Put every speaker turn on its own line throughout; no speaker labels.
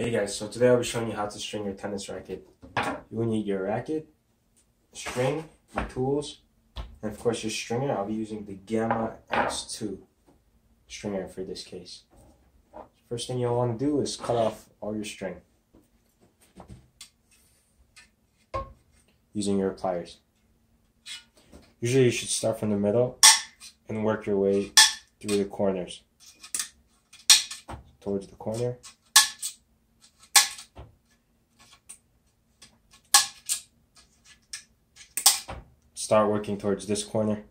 Hey guys, so today I'll be showing you how to string your tennis racket. You will need your racket, string, your tools, and of course your stringer. I'll be using the Gamma X2 stringer for this case. First thing you'll want to do is cut off all your string using your pliers. Usually you should start from the middle and work your way through the corners towards the corner. Start working towards this corner.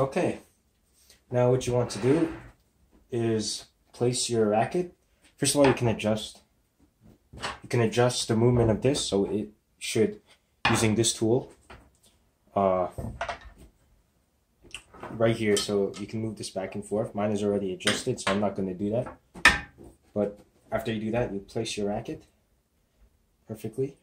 Okay, now what you want to do is place your racket. First of all, you can adjust. You can adjust the movement of this so it should, using this tool, uh, right here. So you can move this back and forth. Mine is already adjusted, so I'm not going to do that. But after you do that, you place your racket perfectly.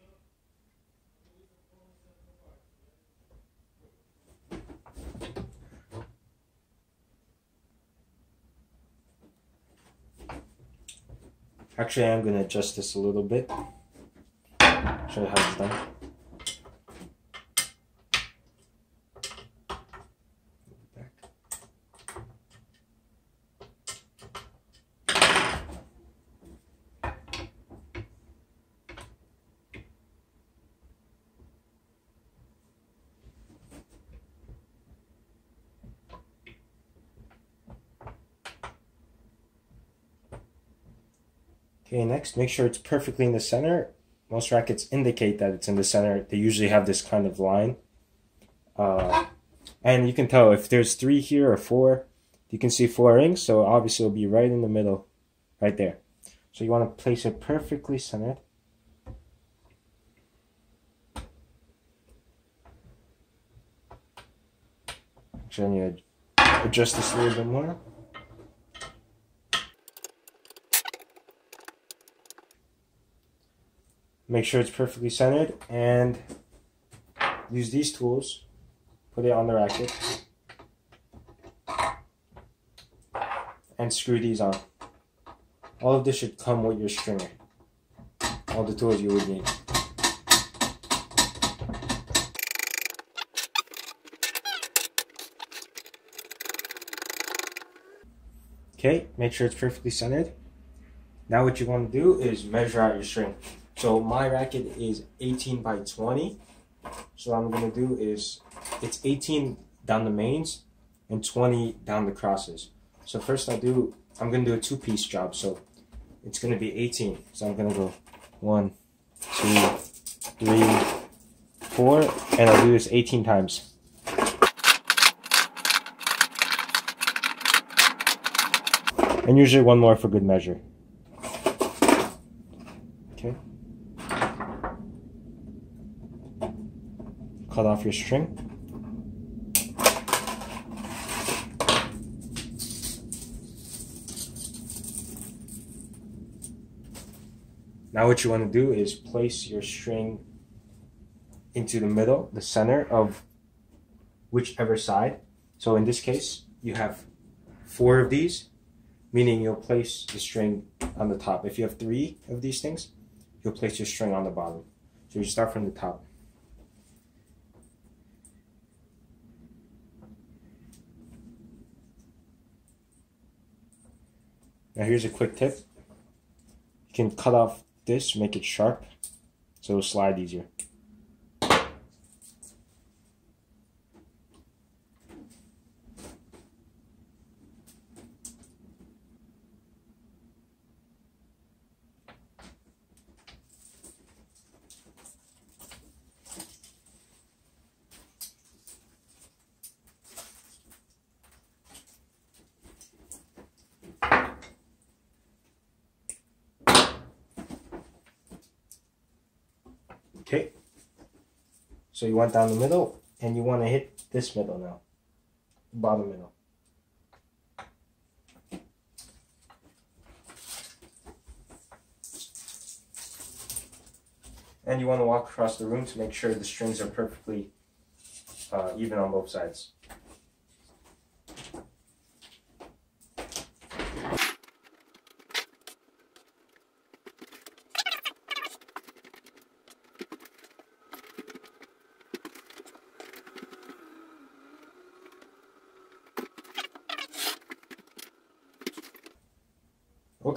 Actually, I'm going to adjust this a little bit. Show you how it's done. Okay, next, make sure it's perfectly in the center. Most rackets indicate that it's in the center. They usually have this kind of line. Uh, and you can tell if there's three here or four, you can see four rings, so obviously it'll be right in the middle, right there. So you want to place it perfectly centered. Actually, I need to adjust this a little bit more. Make sure it's perfectly centered and use these tools put it on the racket and screw these on. All of this should come with your stringer. All the tools you would need. Okay make sure it's perfectly centered. Now what you want to do is measure out your string so my racket is 18 by 20. So what I'm gonna do is, it's 18 down the mains and 20 down the crosses. So first I'll do, I'm gonna do a two piece job. So it's gonna be 18. So I'm gonna go one, two, three, four, and I'll do this 18 times. And usually one more for good measure. Okay. Cut off your string. Now what you want to do is place your string into the middle, the center of whichever side. So in this case, you have four of these, meaning you'll place the string on the top. If you have three of these things, you'll place your string on the bottom. So you start from the top. Now here's a quick tip. You can cut off this, make it sharp, so it'll slide easier. Okay. So you went down the middle and you want to hit this middle now. Bottom middle. And you want to walk across the room to make sure the strings are perfectly uh, even on both sides.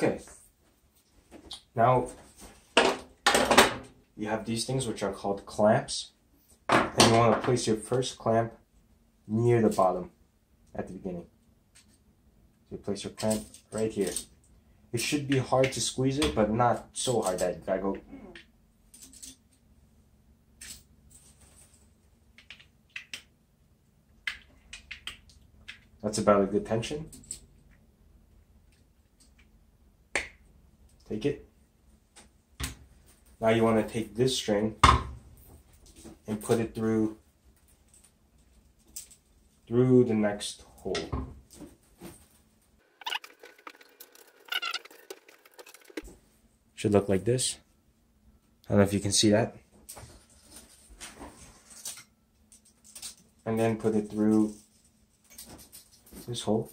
Okay. Now you have these things which are called clamps. And you want to place your first clamp near the bottom at the beginning. So you place your clamp right here. It should be hard to squeeze it, but not so hard that you gotta go. That's about a good tension. Take it. Now you want to take this string and put it through through the next hole. Should look like this. I don't know if you can see that. And then put it through this hole.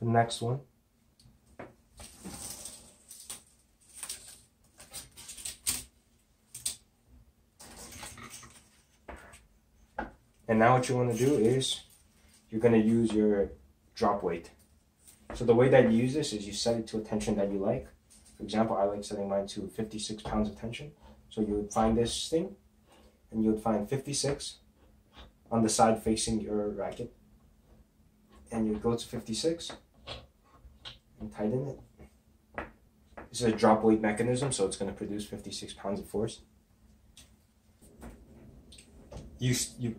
The next one. And now what you want to do is you're going to use your drop weight. So the way that you use this is you set it to a tension that you like. For example, I like setting mine to 56 pounds of tension. So you would find this thing and you would find 56 on the side facing your racket. And you go to 56 and tighten it. This is a drop weight mechanism, so it's going to produce 56 pounds of force. You, you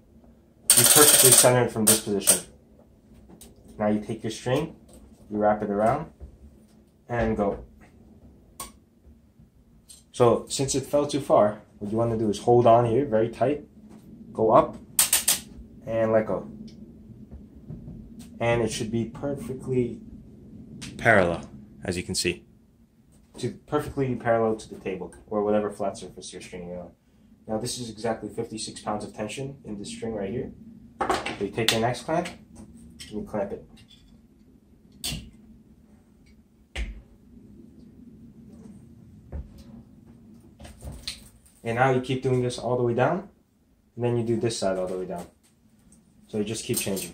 you perfectly centered from this position. Now you take your string, you wrap it around, and go. So since it fell too far, what you want to do is hold on here very tight, go up, and let go. And it should be perfectly parallel, as you can see. To perfectly parallel to the table, or whatever flat surface you're stringing on. Now this is exactly 56 pounds of tension in this string right here. So you take your next clamp and you clamp it. And now you keep doing this all the way down, and then you do this side all the way down. So you just keep changing.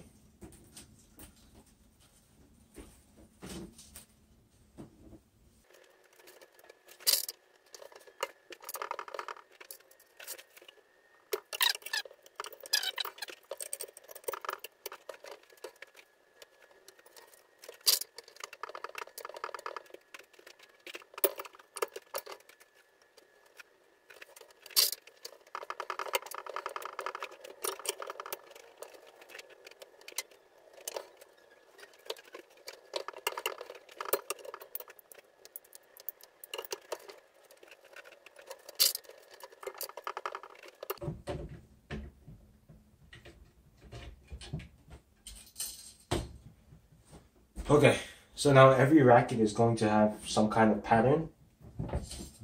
Okay, so now every racket is going to have some kind of pattern.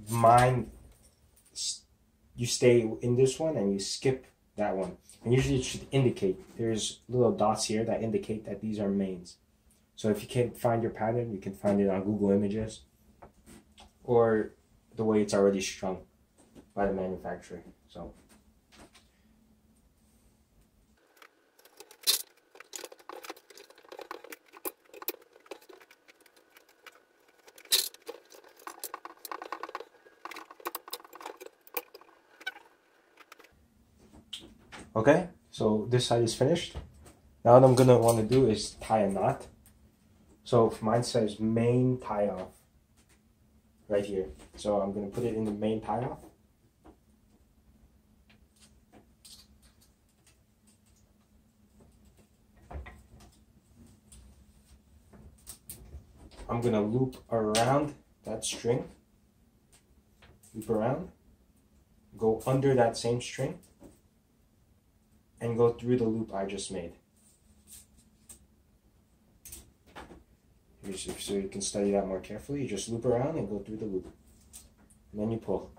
Mine, you stay in this one and you skip that one. And usually it should indicate, there's little dots here that indicate that these are mains. So if you can't find your pattern, you can find it on Google Images or the way it's already strung by the manufacturer. So. Okay, so this side is finished. Now what I'm gonna wanna do is tie a knot. So mine says main tie off right here. So I'm gonna put it in the main tie off. I'm gonna loop around that string, loop around, go under that same string and go through the loop I just made. So you can study that more carefully. You just loop around and go through the loop. And then you pull.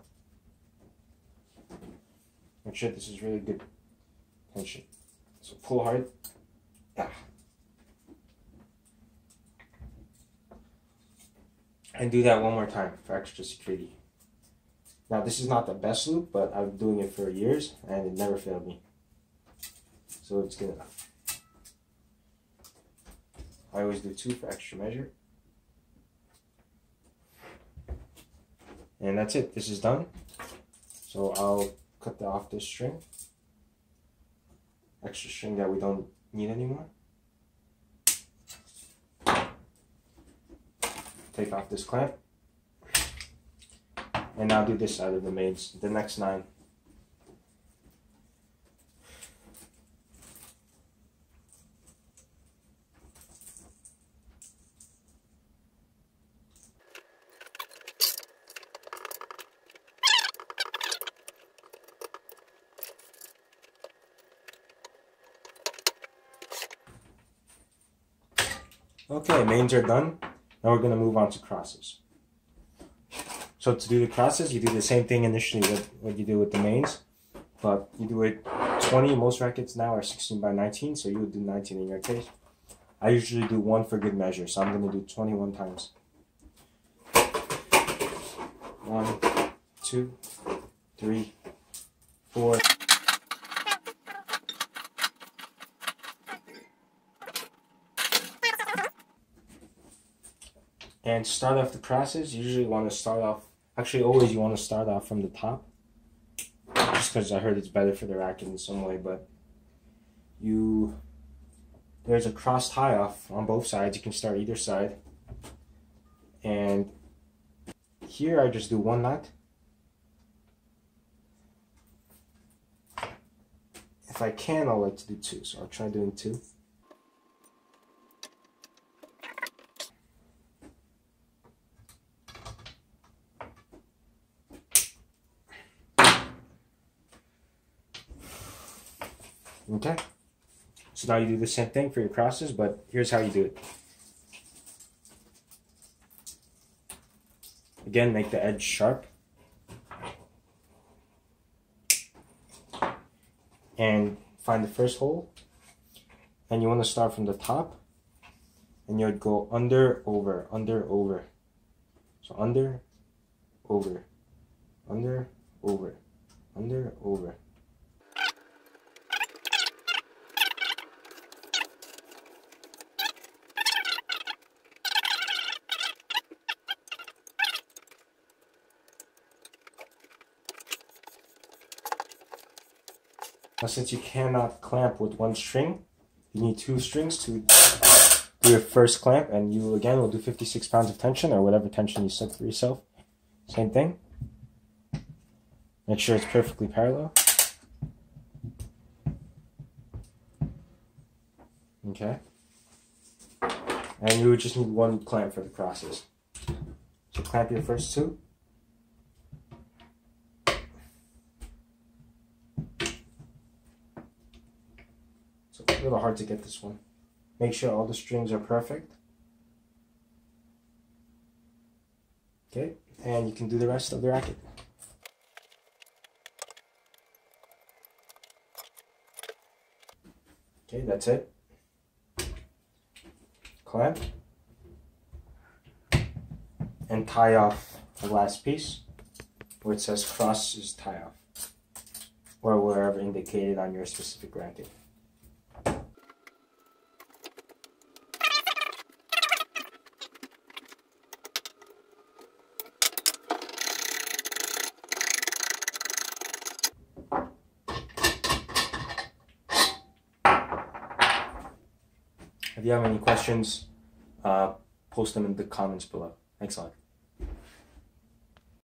Make sure this is really good tension. So pull hard. Ah. And do that one more time for extra security. Now this is not the best loop, but I've been doing it for years and it never failed me. So it's good enough. I always do two for extra measure. And that's it, this is done. So I'll cut off this string. Extra string that we don't need anymore. Take off this clamp. And now do this side of the mains, the next nine. Okay, mains are done. Now we're going to move on to crosses. So to do the crosses, you do the same thing initially with what you do with the mains, but you do it 20. Most rackets now are 16 by 19, so you would do 19 in your case. I usually do one for good measure, so I'm going to do 21 times. One, two, three, four. And start off the process, you usually want to start off, actually always you want to start off from the top. Just because I heard it's better for the racket in some way, but you, there's a cross tie off on both sides. You can start either side. And here I just do one knot. If I can, I'll like to do two, so I'll try doing two. Okay. So now you do the same thing for your crosses, but here's how you do it. Again, make the edge sharp. And find the first hole. And you want to start from the top. And you would go under, over, under, over. So under, over, under, over, under, over. Now since you cannot clamp with one string, you need two strings to do your first clamp and you again will do 56 pounds of tension or whatever tension you set for yourself. Same thing. Make sure it's perfectly parallel. Okay. And you would just need one clamp for the crosses. So clamp your first two. A little hard to get this one. Make sure all the strings are perfect. Okay, and you can do the rest of the racket. Okay, that's it. Clamp. And tie off the last piece where it says cross is tie off or wherever indicated on your specific racket. If you have any questions, uh, post them in the comments below. Thanks a lot.